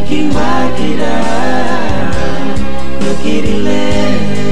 it, Nukirilen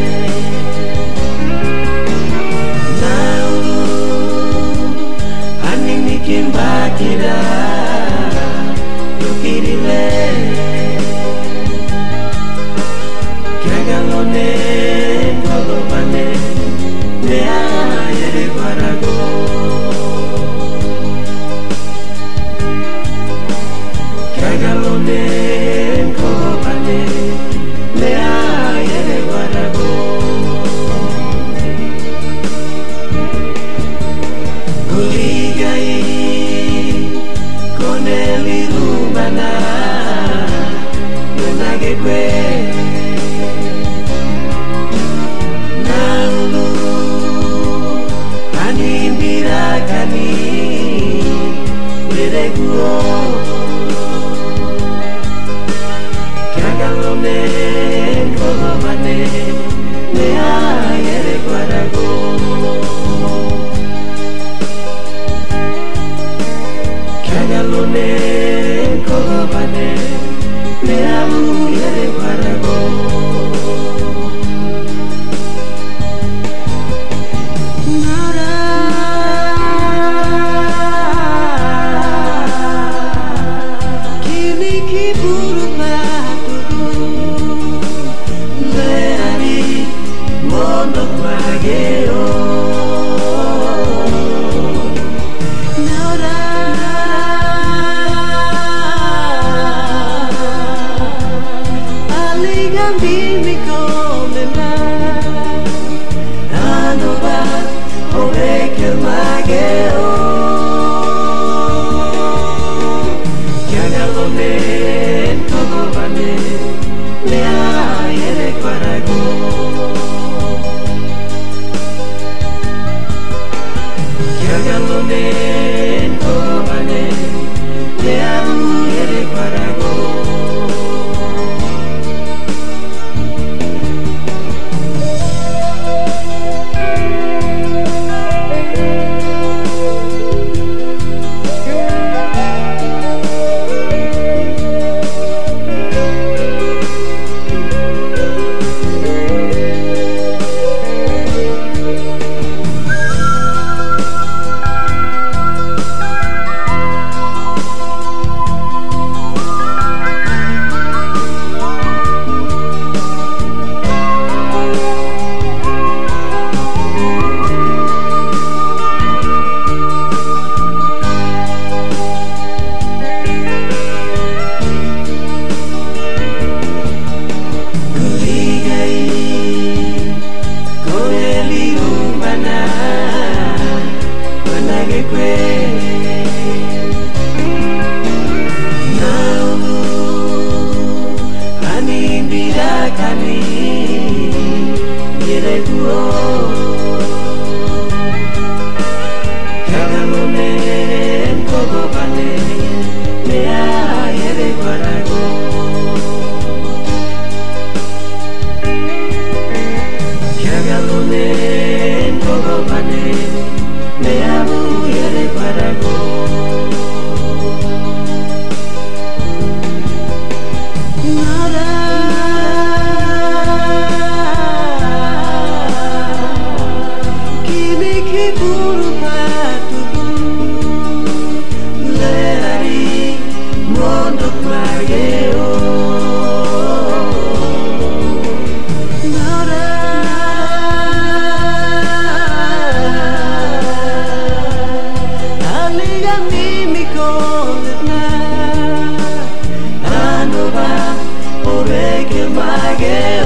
through my again.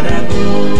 Aragão.